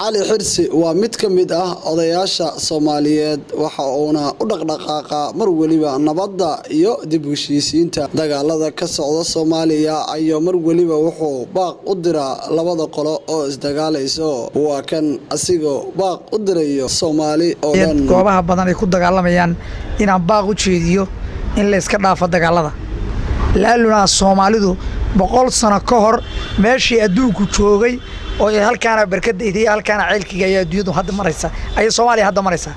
cali xirsi waa mid ka mid ah odayaasha soomaaliyeed waxa uuna u dhaqdhaqaaqa mar weliba nabadda iyo dib heshiisiinta dagaalada ka socda soomaaliya ayaa mar weliba wuxuu baaq u diraa labada qolo oo isdagaalayso. Waa kan asigoo baaq u dirayo soomaali oo dhan. goobaha badan ay ku dagaalamayaan inaan baaq u jeediyo in layska dhaafo dagaalada laaluna soomaalidu boqol sano ka hor meeshii adduunku joogay oo halkaana barkadayda iyo halkaana ceylkiga ayaa adduunyadu hadda maraysa. Ayay soomaaliya hadda maraysaa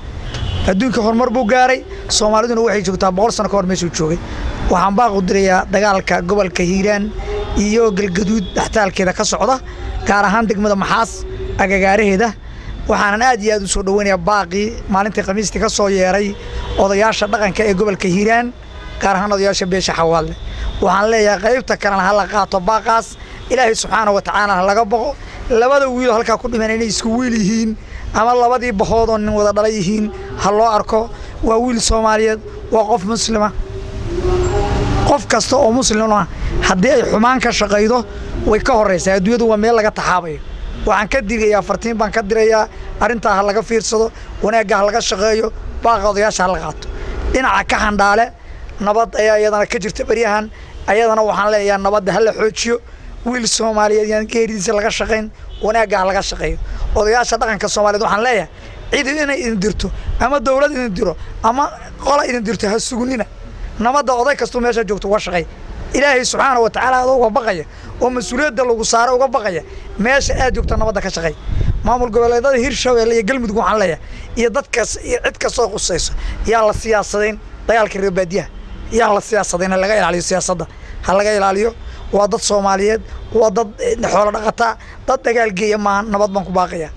adduunka horumar buu gaaray soomaaliduna waxay joogtaa boqol sano ka hor meeshuu joogay. Waxaan baaq u dirayaa dagaalka gobolka hiiraan iyo galgaduud dhaxtaalkeeda ka socda gaar ahaan degmada maxaas agagaaraheeda. Waxaanan aad iyo aad u soo dhoweynayaa baaqii maalintii khamiistii ka soo yeeray odayaasha dhaqanka ee gobolka hiiraan gaar ahaan odayaasha beesha xawaadle waxaan leeyahay qaybta kalena ha la qaato baaqaas. Ilaahay subxaana wa tacaala ha laga boqo. Labada wiilo halkaa ku dhiman inay isku wiil yihiin ama labadii bahoodoo nin wada dhala yihiin ha loo arko. Waa wiil soomaaliyeed waa qof muslima. Qof kasta oo muslimna haddii ay xumaan ka shaqaydo way ka horraysaa adduunyadu waa meel laga taxaabayo. Waxaan ka digayaa fartiin baan ka dirayaa arrintaa ha laga fiirsado wanaagga ha laga shaqeeyo baaqa odayaasha ha la qaato. Dhinaca ka handhaale nabad ayaa iyadana ka jirta beryahan ayadana waxaan leeyahay nabadda ha la xoojiyo. Wiil soomaaliyeed yaan geeridiisa laga shaqayn wanaagga ha laga shaqeeyo. Odayaasha dhaqanka soomaaliyeed waxaan leeyahay cidi inay idin dirto ama dowlad idin diro ama qola idin dirto ha sugunina nabadda oday kastuu meesha joogto uga shaqeey. Ilaahay subxaana wa tacaala adoo uga baqaya oo mas'uuliyadda lagu saaro uga baqaya meesha aad joogta nabadda ka shaqeey. Maamul goboleedada hirshabeelle iyo galmudug waxaan leeyahay iyo dadkaas iyo cid kastoo qusayso yaa la siyaasadayn dagaalka reer baadiyaha yaan la siyaasadayn ha laga ilaaliyo siyaasadda ha laga ilaaliyo waa dad soomaaliyeed waa dad xoolo dhaqataa dad dagaalgeeya maaha nabad baan ku baaqaya.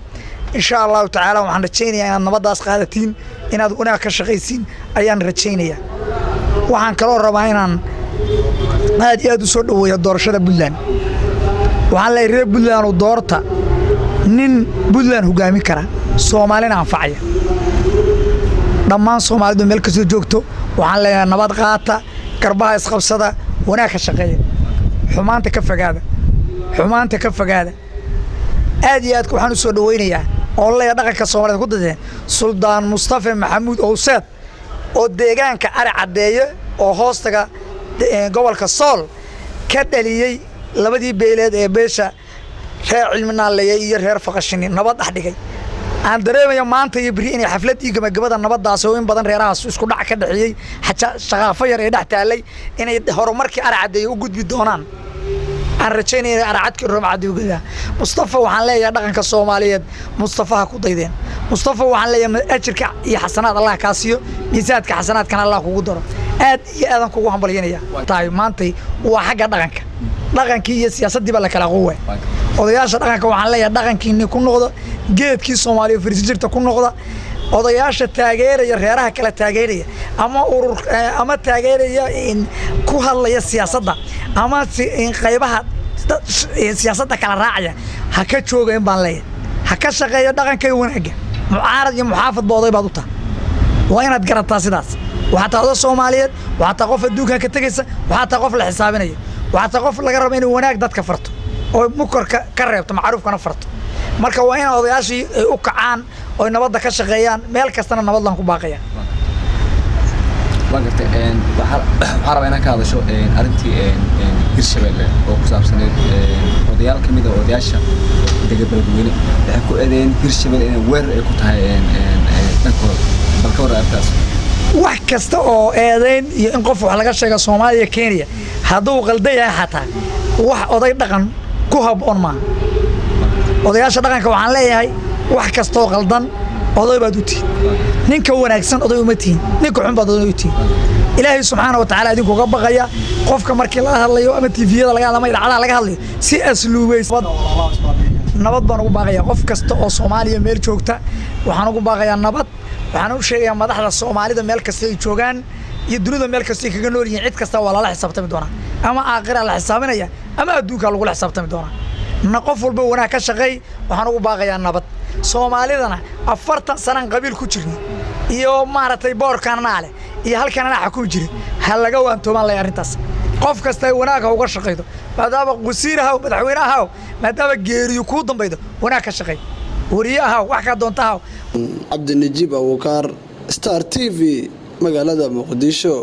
Insha allahu tacaala waxaan rajaynayaa inaad nabaddaas qaadatiin inaad wanaag ka shaqaysiin ayaan rajaynayaa. Waxaan kaloo rabaa inaan aad iyo aad u soo doorashada puntland. Waxaan leeyahy reer puntlandu doorta nin puntland hogaamin kara soomaalina anfacaya. Dhammaan soomaalidu meel kastoo joogto waxaan leeyahay nabad qaata garbaha isqabsada wanaag ka shaqeeya. Xumaanta ka fogaada. Xumaanta ka fogaada. Aad iyo aadka waxaan u soo dhoweynayaa oo leeya dhaqanka soomaaliyed ku dadeen suldaan mustafa maxamuud owseed oo deegaanka ari caddeeye oo hoostaga gobolka sool ka dhaliyey labadii beeleed ee beesha reer cilminaaleeye iyo reer faqashini. Nabad dhex aan dareemaya maanta iyo beri inay xafladdii gabagabada nabaddaas oo in badan reerahaas isku dhac ka dhexeeyey shaqaafo yar ee dhex taallay inay horumarkii ari caddeeye u gudbi doonaan. Aan rajaynaya aracadkii roomcadowgada mustafa waxaan leeyahay dhaqanka soomaaliyeed. Mustafa ha ku daydeen. Mustafa waxaan leeyahay ajirka iyo xasanaad allah kaa siiyo miisaadka xasanaadkana allah kugu daro. Aad iyo aadan kugu hambalyanaya tahay maantay waa xagga dhaqanka dhaqankii iyo siyaasaddii la kala qowa odayaasha dhaqanka waxaan leeyahay dhaqankiini ku noqda geedkii soomaaliya firsi jirta ku noqda odayaasha taageeraya reeraha kala taageeraya ama urur ama taageeraya ku hadlaya siyaasadda ama qaybaha siyaasadda kala raacaya ha ka jooga baan leeyahay. Ha ka shaqeeya dhaqanka wanaagga. Mucaarad iyo muxaafadba oday baad u taha waa inaad garataa sidaas waxaa taa oda soomaaliyeed waxaa taa qof adduunkan ka tegaysa waxaa taa qof la xisaabinaya. Waxaa taa qof laga raba inuu wanaag dadka farto oo mukorka ka reebto macruufkana farto. Marka waa in odayaashii ay u kacaan oy nabadda ka shaqeeyaan meel kastana nabad laan ku baaqaya waan gartay waxaa rabaa inaan ka hadasho arrintii hirshabelle oo ku saabsaneed odayaal ka mid a odayaasha dega beledweyne waxay ku eedeeyeen hirshabelle inay weerar ay ku tahay dhankooda bal ka warra arrintaas wax kasta oo eedayn iyo in qof wax laga sheega soomaaliya kenya hadduu qaldan yahay xataa. Wax oday dhaqan ku habboon maaha. Odayaasha dhaqanka waxaan leeyahay wax kastoo qaldan oday baad u tihin ninka wanaagsan oday uma tihin ninka xun baad oday u tihin. Ilaahay subxaana wa tacaala idinku uga baqaya qofka markii laga hadlayo ama tiifiyada laga hadlama idacadaha laga hadlayo si asluubays nabad baan ugu baaqaya qof kasta oo soomaaliya meel joogta waxaan ugu baaqayaa nabad waxaan u sheegayaa madaxda soomaalida meel kasta ay joogaan iyo dunida meel kasta ay kaga nool yihiin cid kasta waa lala xisaabtami doonaa. Ama aakhira la xisaabinaya ama adduunkaa lagula xisaabtami doonaa. Na qof walba wanaag ka shaqeey waxaan ugu baaqayaa nabad. Soomaalidana afartan sanaan qabiil ku jirna iyo maaragtay boorkananaa leh iyo halkananaa xakumi jirin ha laga waantoomaan lay arrintaas. Qof kasta wanaag uga shaqaydo maadaama wasiir ahaw madaxweyne ahaw maadaama geeriyu kuu dambaydo wanaag ka shaqeey wariye ahaw wax kaa doonta ahaw cabdinajiib abuukaar star t v magaalada muqdisho